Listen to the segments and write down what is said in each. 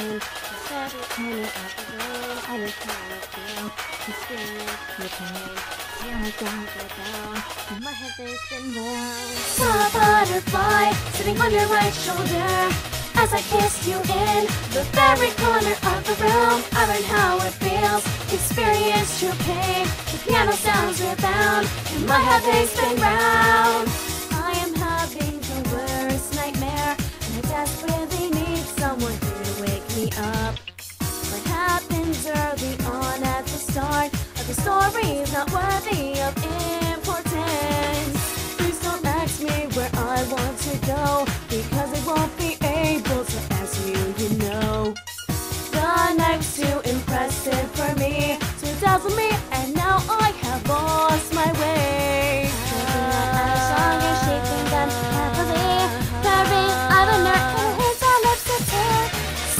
in. I round. Saw a butterfly sitting on your right shoulder as I kissed you in the very corner of the room. I learned how it feels, Experience true pain. The piano sounds rebound, and my head they spin round. Of is not worthy of importance. Please don't ask me where I want to go because I won't be able to ask you, you know. The night's too impressive for me to dazzle me, and now I have lost my way. song is shaking them heavily. Very other and his lips to tear.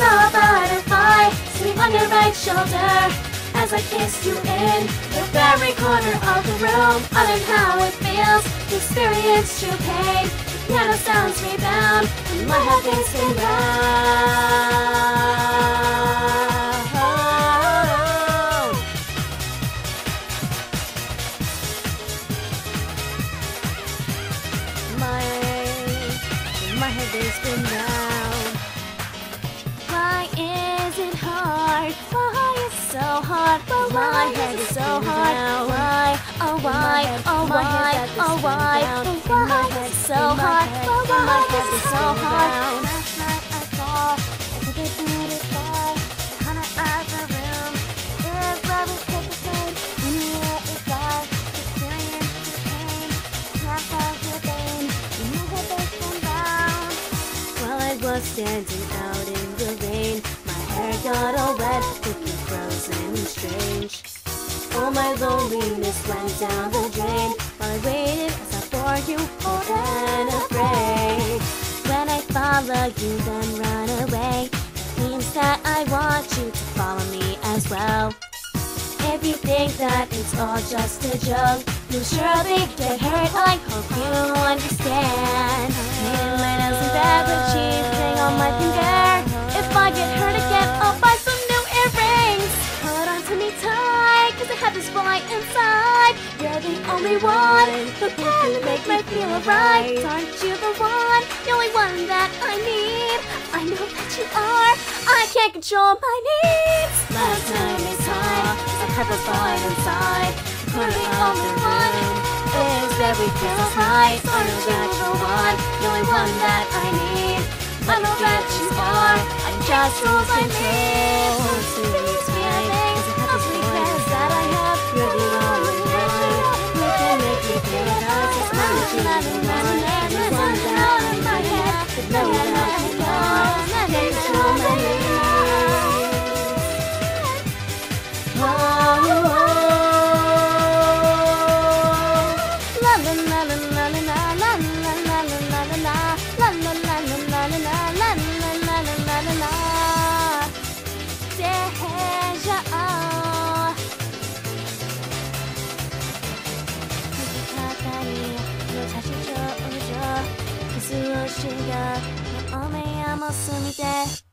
A butterfly sitting on your right shoulder as I kissed you in the very corner of the room. I learned how it feels to experience true pain. The piano sounds rebound, and my head is round. My, my head is spin round. Why is it hard? So hard? My head is so hard. Why? Oh why? Oh why? Oh why? Oh why so hard? Well, why is so hard? Last night I saw a ticket to the sky, the corner of the room. This love is take the pain. When you let experience the pain. Can't hold your pain. You move it back and down. While I was standing out in the rain, my hair got all wet, looking frozen and strange. All my loneliness went down the drain while I waited as I for you, cold and afraid. When I follow you, then run away. That means that I want you to follow me as well. If you think that it's all just a joke, you'll surely get hurt. I hope you understand. Cause I have this boy inside. You're the only one who can make me feel alright. Aren't you the one, the only one that I need? I know that you are. I can't control my needs. Last time is time, I have a fire inside. The corner the only the one is very Christmas night. I know that you are the only one that I need. I know that you are. I'm just lose my control. La la la しが目を目やもすみて。